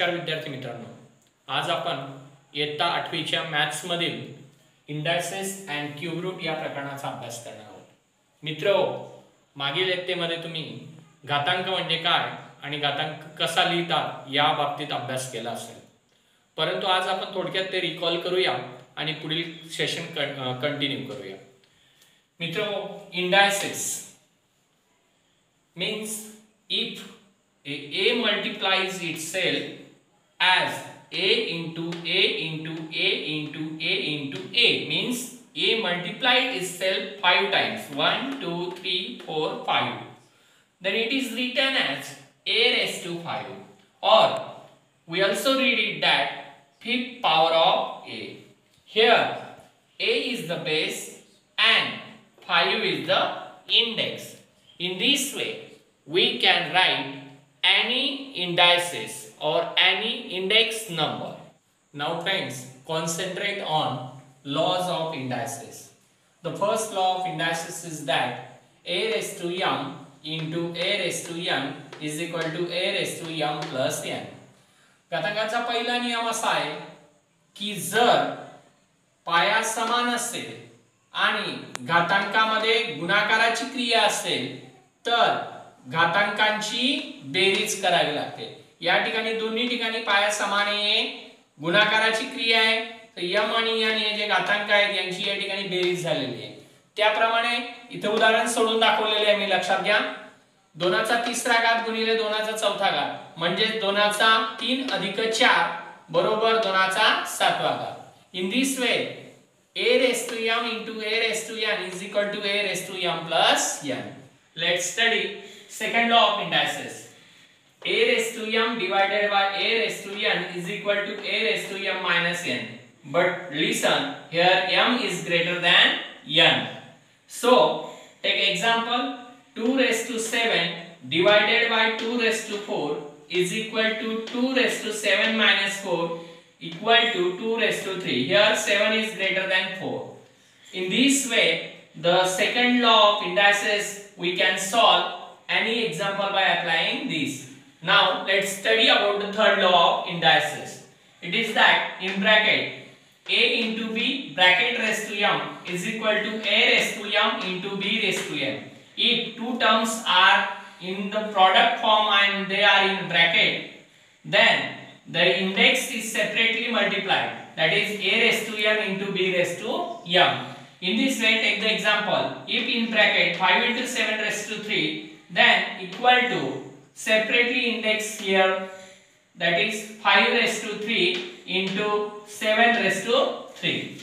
नमस्कार विद्यार्थी मित्रांनो. आज आपण इयत्ता आठवीच्या मॅथ्समधील इंडायसेस अँड क्यूबरूट या प्रकरणाचा अभ्यास करणार आहोत. मित्र हो, मागील इयत्तेमध्ये तुम्ही घातांक म्हणजे काय आणि घातांक कसा लिहितात या बाबतीत अभ्यास केला असेल. परंतु आज आपण थोडक्यात ते रिकॉल करूया आणि पुढील सेशन कंटिन्यू करूया. मित्र indices means if A multiplies itself as A into A into A into A into A means A multiplied itself 5 times 1, 2, 3, 4, 5 then it is written as A raised to 5 or we also read it that fifth power of A. Here A is the base and 5 is the index. In this way we can write any indices or any index number. Now friends, concentrate on laws of indices. The first law of indices is that a raised to m into a raised to m is equal to a raised to m plus n. घटकाचा पहिला नियम असा आहे की जर पाया समान असेल आणि घातांकामध्ये गुणाकाराची क्रिया असेल तर घातांकांची बेरीज करावी लागते या ठिकाणी दोन्ही ठिकाणी पाया समान आहे. गुणाकाराची क्रिया आहे. तर यम आणि यन हे जे घातांक आहेत यांची या ठिकाणी बेरीज झालेली आहे. त्याप्रमाणे इथं उदाहरण सोडून दाखवलेले आहे मी लक्षात घ्या. दोनाचा तिसरा घात गुणिले दोनाचा चौथा घात. म्हणजे दोनाचा तीन अधिक चार बरोबर दोनाचा सातवा घात. In this way a raised to m into a raised to n is equal to a raised to m plus n. Let's study Second law of indices. A to m divided by a raised to n is equal to a raised to m minus n. But listen, here m is greater than n. So, take example 2 raised to 7 divided by 2 raised to 4 is equal to 2 raised to 7 minus 4 equal to 2 raised to 3. Here 7 is greater than 4. In this way, the second law of indices we can solve any example by applying this. Now let's study about the third law of indices. It is that in bracket a into b bracket raised to m is equal to a raised to m into b raised to m. If two terms are in the product form and they are in bracket then the index is separately multiplied that is a raised to m into b raised to m. In this way take the example if in bracket 5 into 7 raised to 3 then equal to separately index here that is 5 raised to 3 into 7 raised to 3.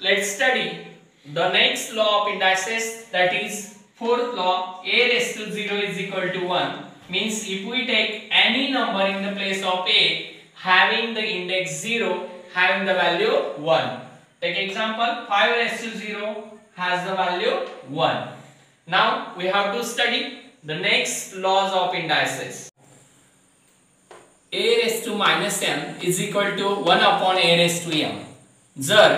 Let's study the next law of indices that is fourth law a raised to 0 is equal to 1 means if we take any number in the place of a having the index 0 having the value 1. Take example 5 raised to 0 has the value 1. Now we have to study the next laws of indices. a raised to minus m is equal to 1 upon a raised to m. जर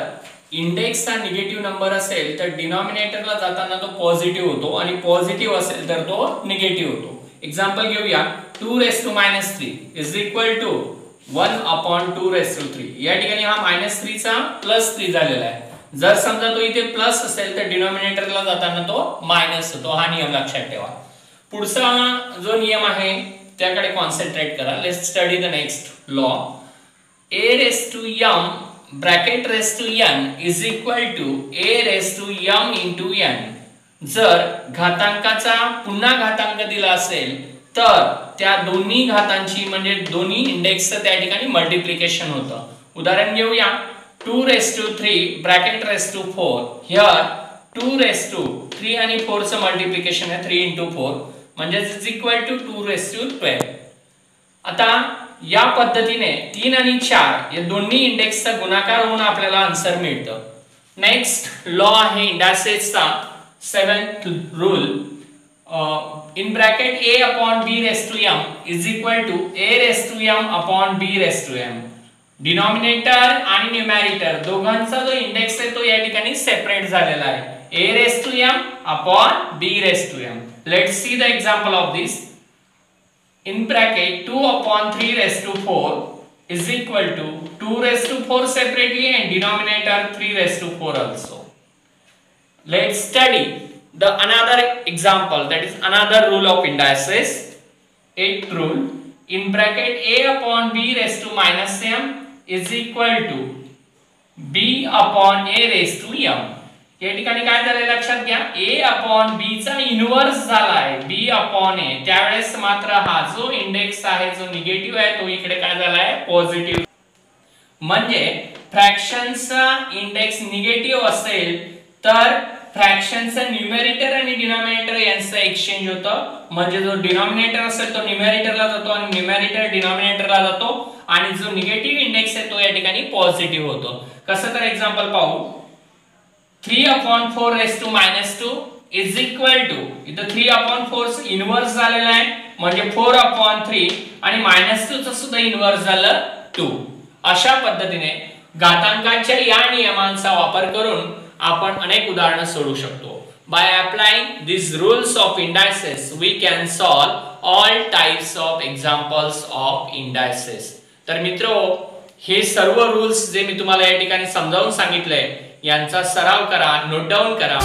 index हा negative number असेल तर डिनॉमिनेटरला जाताना तो positive होतो आणि positive असेल तर तो निगेटिव्ह होतो. एक्झाम्पल घेऊया. Two raise to minus three is equal to one upon two raise to three या ठिकाणी हा मायनस थ्रीचा प्लस थ्री झालेला आहे. जर समजा तो इथे प्लस असेल तर डिनॉमिनेटरला जाताना तो मायनस होतो. हा नियम लक्षात ठेवा. पुढचा जो नियम आहे त्याकडे कॉन्सन्ट्रेट करा. Let study the next law a raise to m bracket raise to n is equal to a raise to m into n जर घातांकाचा पुन्हा घातांक दिला असेल तर त्या दोन्ही घातांची म्हणजे दोन्ही इंडेक्सचं त्या ठिकाणी मल्टिप्लिकेशन होतं. उदाहरण घेऊया. Two raise to three bracket raise to four here two raise to three आणि फोरचं मल्टिप्लिकेशन आहे थ्री इंटू फोर म्हणजे is equal to 2 raised to 12 आता या पद्धतीने तीन आणि चार या दोन्ही इंडेक्सचा गुणाकार होऊन आपल्याला आन्सर मिळतं. नेक्स्ट लॉ आहे इंडासेसचा seventh rule in bracket a upon b raise to m is equal to a raise to m upon b raise to m denominator आणि न्युमॅरिटर दोघांचा जो इंडेक्स आहे तो या ठिकाणी सेपरेट झालेला आहे. A raise to m upon b raise to m Let's see the example of this. In bracket 2 upon 3 raised to 4 is equal to 2 raised to 4 separately and denominator 3 raised to 4 also. Let's study the another example that is another rule of indices. 8th rule in bracket a upon b raised to minus m is equal to b upon a raised to m. या ठिकाणी काय झालंय? लक्षात घ्या. ए upon बी चा inverse झालाय. बी upon ए त्यावेळेस मात्र हा जो इंडेक्स आहे जो निगेटिव्ह आहे तो इकडे काय झालाय? पॉझिटिव्ह म्हणजे फ्रॅक्शनचा इंडेक्स निगेटिव्ह असेल तर फ्रॅक्शनचं न्युमेरिटर आणि डिनॉमिनेटर यांचं एक्सचेंज होतं. म्हणजे जो डिनॉमिनेटर असेल तो न्युमेरिटरला जातो आणि न्युमेरिटर डिनॉमिनेटरला जातो. आणि जो निगेटिव्ह इंडेक्स आहे तो या ठिकाणी पॉझिटिव्ह होतो. कसं तर एक्झाम्पल पाहू. 3 upon 4 raised to minus 2 is equal to इथं 3 upon 4 इनव्हर्स झालेला आहे. म्हणजे 4 upon 3 आणि मायनस टू च सुद्धा इनव्हर्स झालं टू अशा पद्धतीने घातांकाच्या या नियमांचा वापर करून आपण अनेक उदाहरणं सोडवू शकतो. By applying this rules of indices we can solve all types of examples of indices. तर मित्रो हे सर्व रूल्स जे मी तुम्हाला या ठिकाणी समजावून सांगितले यांचा सराव करा नोट डाऊन करा.